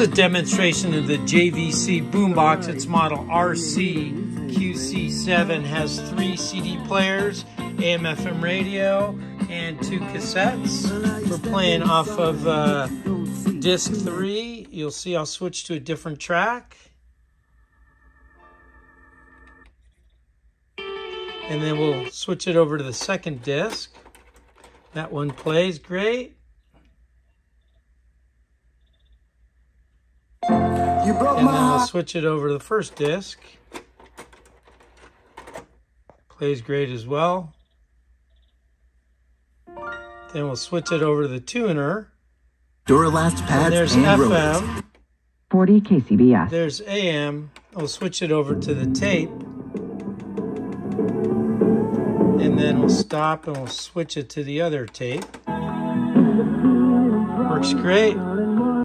is a demonstration of the JVC boombox. It's model RC QC7, has three CD players, AM FM radio, and two cassettes. We're playing off of uh, disc three. You'll see I'll switch to a different track. And then we'll switch it over to the second disc. That one plays great. You broke And my then we'll switch it over to the first disc. Plays great as well. Then we'll switch it over to the tuner. Duralast And pads there's and rollers. FM. 40 KCBS. There's AM. We'll switch it over to the tape. And then we'll stop and we'll switch it to the other tape. Works great.